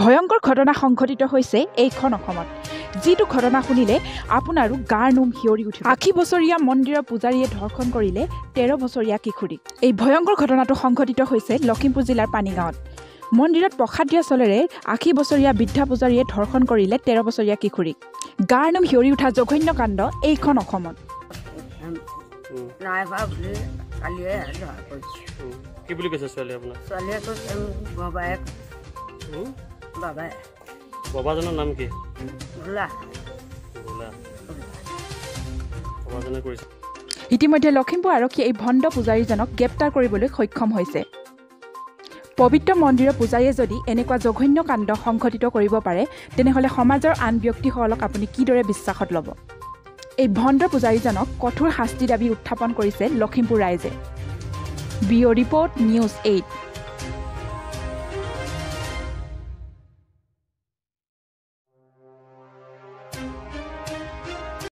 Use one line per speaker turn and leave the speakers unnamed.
ভয়ংকৰ ঘটনা সংঘটিত হৈছে এইখন অসমত। যিটো ঘটনা শুনিলে আপোনাৰো গাৰ নোম শিয়ৰি উঠিব। আশী বছৰীয়া মন্দিৰৰ পূজাৰীয়ে ধৰ্ষণ কৰিলে তেৰ বছৰীয়া কিশোৰীক। এই ভয়ংকৰ ঘটনাটো সংঘটিত হৈছে লখিমপুৰ জিলাৰ পানীগাঁৱত। মন্দিৰত প্ৰসাদ দিয়া চলেৰে আশী বছৰীয়া বৃদ্ধা পূজাৰীয়ে ধৰ্ষণ কৰিলে তেৰ বছৰীয়া কিশোৰীক। গাৰ নোম শিয়ৰি উঠা জঘন্য কাণ্ড এইখন অসমত।
কি বুলি কৈছে ছোৱালী আপোনাৰ
ছোৱালীয়ে কৈছে মোক বাবাই।
বাবাজনৰ নাম কি? বাবাজনে কৰিছে।
ইতিমধ্যে লখিমপুৰ আৰক্ষীয়ে এই ভণ্ড পূজাৰীজনক গ্ৰেপ্তাৰ কৰিবলৈ সক্ষম হৈছে। পবিত্ৰ মন্দিৰৰ পূজাৰীয়ে যদি এনেকুৱা জঘন্য কাণ্ড সংঘটিত কৰিব পাৰে তেনেহ'লে সমাজৰ আন ব্যক্তিসকলক আপুনি কিদৰে বিশ্বাসত ল'ব? এই ভণ্ড পূজাৰীজনক কঠোৰ শাস্তি দাবী উত্থাপন কৰিছে লখিমপুৰ ৰাইজে। বিঅ' ৰিপৰ্ট নিউজ এইট।